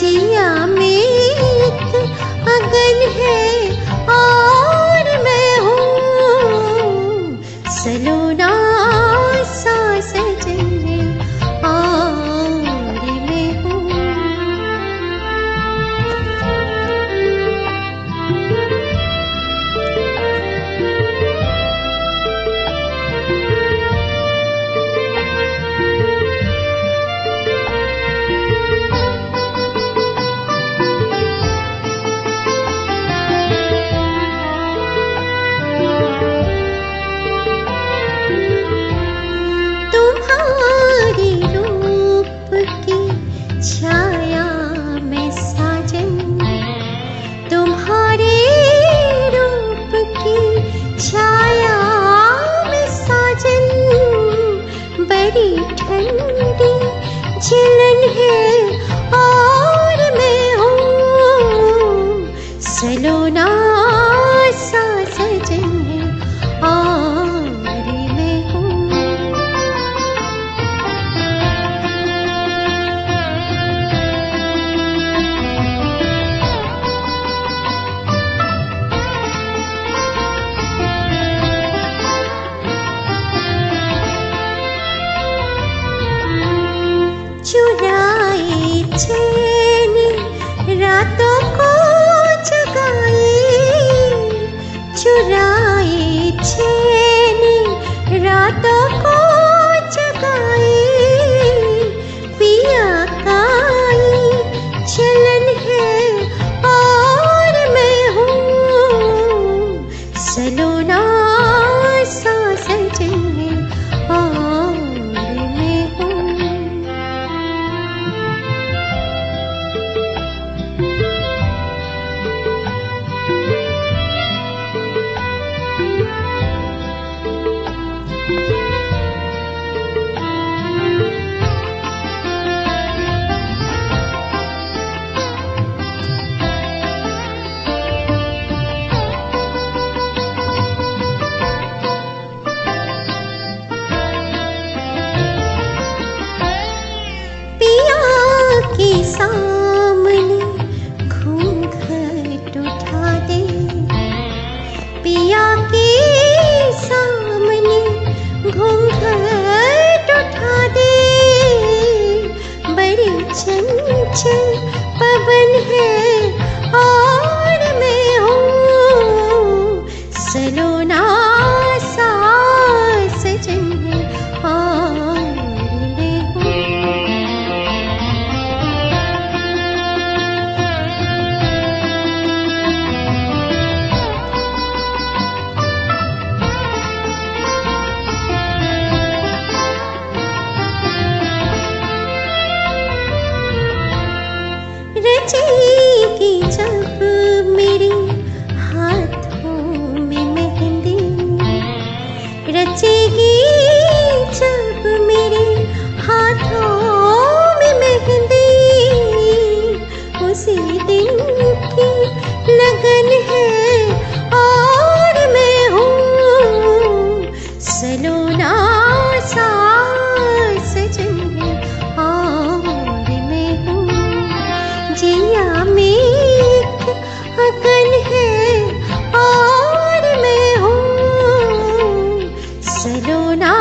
Chia में एक अगन है। है আছেন? রাত रचेगी जब Barcelona